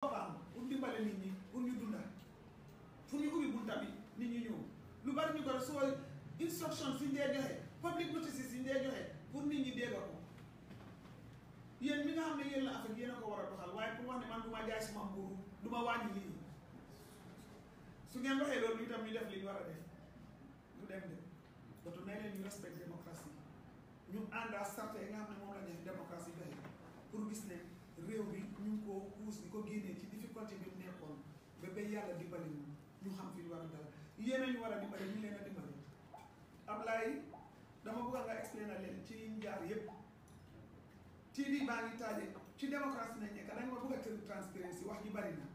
programme pour dimbale nit ñi pour ñu dunda fu ñu ubbi bunta bi nit ñi ñëw lu bari ñu ko def soo instruction si ndee joxe public notices si ndee joxe pour nit ñi dégg ko yéen mi nga xam ne yéen la affaire yéen a ko war a doxal waaye pour wax ne man du ma jaay suma mburu du ma wàññi lii su ngeen waxee loolu itam ñu def li ñu war a def du dem de dootu nee leen ñu respect démocratie ñu ànd ak sart yi nga xam ne moom la def démocratie doy pour gis ne réew bi ñu ngi koo puus di ko génnee ci difficulté bi mu nekkoon ba ba yàlla dimbali ñu ñu xam fi ñu war a dal yéen a ñu war a dimbali ñu leen a dimbali Ablaye dama bëgg nga expliquer leen ci njaar yëpp TV baa ngi taaje ci démocratie nañ nekk dañ ma bëgg a tënk transparence wax ji bari na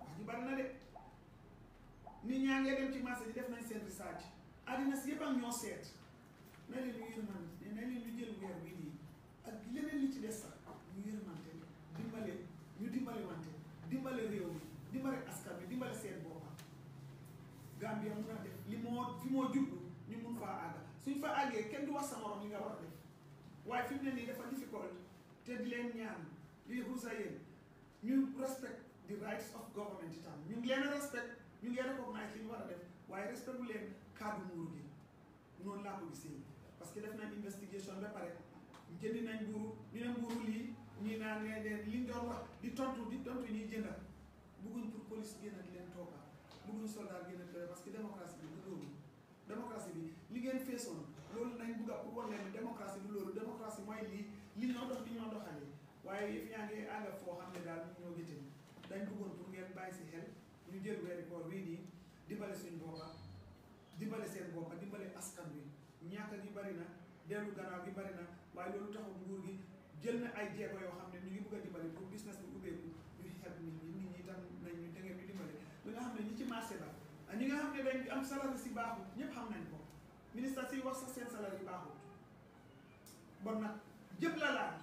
wax ji bari na de nit ñaa ngee dem ci marché yi def nañ seen recherche àddina si yëpp ak ñoo seet nee leen ñu yërmante nee leen ñu jël weer wi nii ak leneen li ci des sax ñu yërmante dimbale ñu dimbale wante dimbale réew mi dimbale askan bi dimbale seen boppam Gambia mun a def li moo fi moo jublu ñu mun faa àgg suñ fa àggee kenn du wax sa morom li nga war a def waaye fi mu ne nii dafa difficult te di leen ñaan lii xuusa yéen ñu respect the rights of government itam ñu ngi leen a respect ñu ngi leen a recognize li ñu war a def waaye respect bu leen kàddu nguur gi noonu laa ko gisee parce que def nañ investigation ba pare jëndi nañ mbuuru ñu ne mbuuru lii ñuy naan ne de liñ doon wax di tontu di tontu ñuy jënda bëgguñ pour police génn di leen toogal bëgguñ soldat génn di leen parce que démocratie bi du loolu démocratie bi li ngeen feesoon loolu nañ bëgg a pour wan leen démocratie du loolu démocratie mooy lii li ñoo dox di ñoo doxalee waaye yëf yaa ngi àgg foo xam ne daal ñu ñoo gëte ni dañ bëggoon pour ngeen bàyyi si xel ñu jël weeri koor wii nii dimbale suñ booba dimbale seen bopp dimbale askan wi ñaata gi bari na dellu gannaaw gi bari na waaye loolu taxul nguur gi jël na ay jéego yoo xam ne ñu ngi bëgg a dimbale pour business bi ubbeeku ñu xeeb nit ñi nit ñi tam nañ ñu dangeen ñu dimbale li nga xam ne ñi ci marché ba ak ñi nga xam ne dañ am salaire si baaxut ñëpp xam nañ ko ministre si wax sax seen salaire yi baaxut bon nag jëpp la laal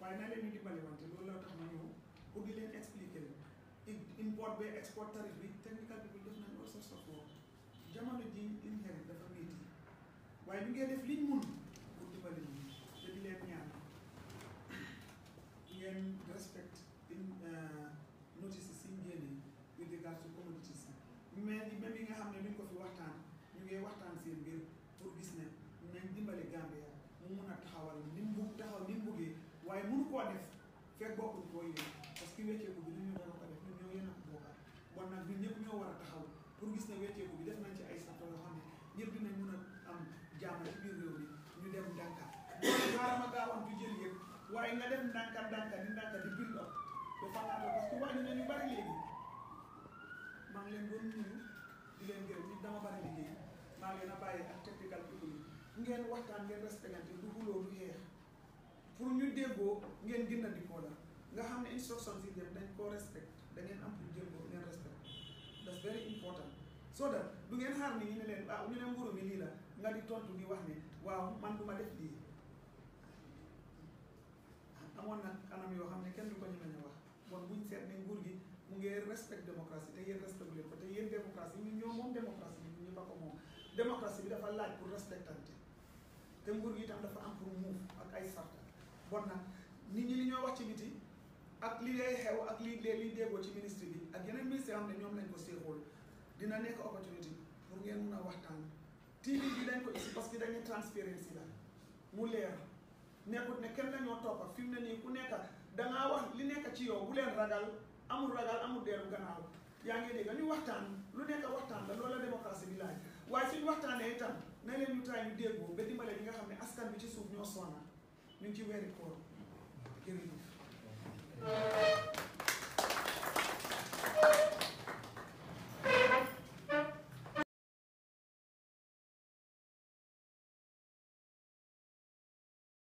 waaye na leen ñu dimbale wante loolu la tax ma ñëw pour di leen expliquer leen import be export tarif bi technical bi def nañ all sorts of work jamono ji in xel dafa métti waaye ñu ngee def liñ mun pour dimbali ñu te di leen ñaan ngeen respect in uh, notice si ngéene with regards to commodities yi mais yi même yi nga xam ne duñ ko fi waxtaan ñu ngee waxtaan seen biir pour gis ne nañ dimbali Gambia mu mun a taxawal ni mu bugg taxaw ni mu buggee waaye mënu koo def fekk bokkuñ koo yéen parce que wecceeku bi ñun ñoo war a ko def ñun ñoo yéen a ko bokkaat bon nag ñun ñëpp ñoo war a taxaw pour gis ne wecceeku bi def nañ ci ay sarto yoo xam ne ñëpp dinañ mën a am jàmm ci biir réew mi ñu dem ndànka xaaral ma gaawoon du jël yëpp waaye nga dem ndànka ndànka di ndànka di bind op ba falaatoo parce que wàññi nañu bari léegi maa ngi leen doon nuyu di leen gërëm nit dama bari liggéey maa ngi leen a bàyyi ak technical people yi ngeen waxtaan ngeen respecté du xuloo du xeex pour ñu déggoo ngeen gënandikoo la nga xam ne instructions yi def dañ koo respect da ngeen am pour jël ko ngeen respect that's very important so that du ngeen xaar ni ñu ne leen waaw ñu ne mburu mi lii la nga di tontu di wax ne waaw man du ma def lii amoon na anam yoo xam ne kenn du ko ñemee wax bon buñ seet ne nguur gi mu ngi respect démocratie te yéen respect leen ko te yéen démocratie ñun ñoo moom démocratie bi ñun ñëpp a ko moom démocratie bi dafa laaj pour respectante te nguur gi itam dafa am pour muuf ak ay sarta bon nag nit ñi li ñoo wax ci biti ak li lay xew ak li lee li déggoo ci ministre bi ak yeneen ministre yoo xam ne ñoom lañ ko séexool dina nekk opportunité pour ngeen mun a waxtaan TV bi lañ ko ici parce que dañu transparency la mu leer nekkut ne kenn lañoo toppa fi mu ne nii ku nekk dangaa wax li nekk ci yow bu leen ragal amul ragal amul dellu gannaaw yaa ngi dégg ñu waxtaan lu nekk waxtaan la loolu la démocratie bi laaj waaye suñu waxtaanee itam na leen ñu taay ñu déggoo ba dimbale ñi nga xam ne askan bi ci suuf ñoo sonna ñu ngi ci weeri koor jërëjëf